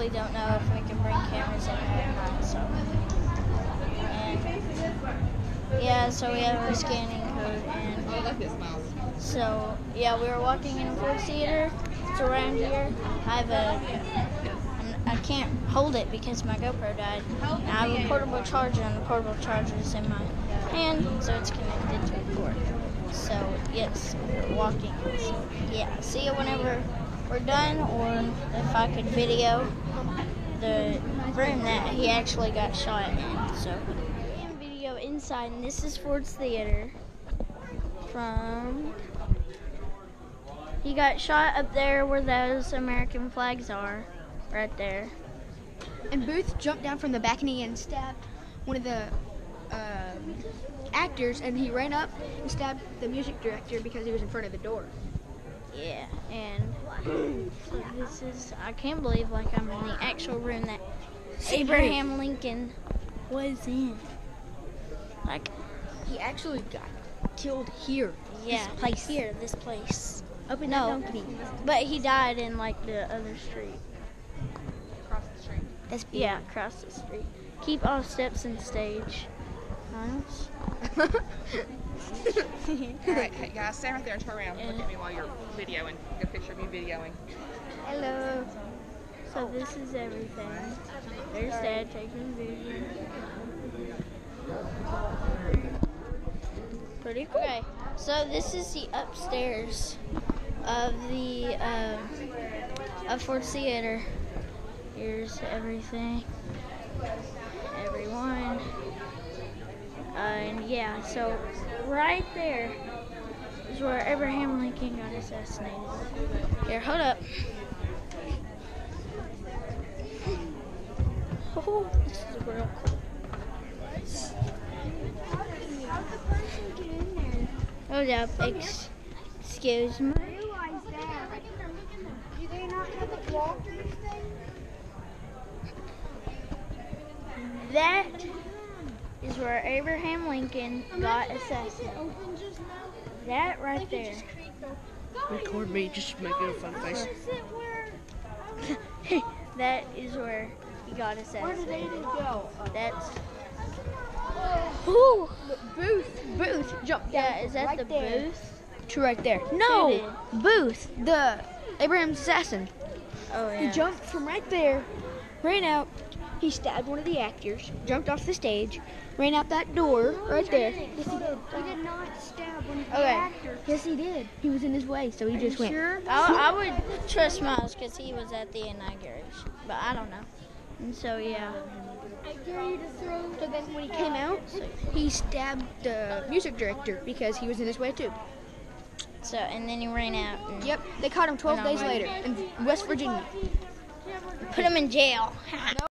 if we can bring cameras in there. So, and yeah, so we have our scanning code, and so yeah, we were walking in a Ford Theater. It's around here. I have a. I can't hold it because my GoPro died. And I have a portable charger, and the portable charger is in my hand, so it's connected to a cord. So yes, walking. So, yeah, see you whenever we're done, or if I could video the room that he actually got shot in. So video inside, and this is Ford's Theater from. He got shot up there where those American flags are, right there. And Booth jumped down from the balcony and stabbed one of the um, actors, and he ran up and stabbed the music director because he was in front of the door. Yeah, and so this is I can't believe like I'm in the actual room that Abraham Lincoln was in. Like He actually got killed here. yeah, This place. here, this place. Open No. that balcony. But he died in like the other street. Across the street. That's Yeah, across the street. Keep all steps in stage. Miles. All right, hey guys, stand right there and turn around. and Look at me while you're videoing. Get a picture of me videoing. Hello. So this is everything. There's Dad taking video. Pretty cool. Okay, so this is the upstairs of the uh, of Ford Theater. Here's everything. Everyone. Uh, and yeah, so right there is where Abraham Lincoln got assassinated. Here, hold up. Oh, this is real cool. Hold up, ex- excuse me. that. Is where Abraham Lincoln got Imagine if assassinated. it opened just now. That right Like there. just creaked open. Record me, just make it a fun face. Is that is where he got assassinated. Where did assassinated. Aiden go? That's. Ooh, Booth, Booth jumped down. Yeah, is that right the there booth? To right there. No. Booth, the Abraham's assassin. Oh yeah. He jumped from right there, ran out. He stabbed one of the actors, jumped off the stage, ran out that door right there. Yes, he did. He did not stab one of the Okay. actors. Yes, he did. He was in his way, so he just went. Sure. I, I would trust Miles because he was at the inauguration, but I don't know. And so yeah. I dare you to throw. So then when he came out, he stabbed the music director because he was in his way too. So and then he ran out and Yep, they caught him 12 days later in West Virginia. put him in jail.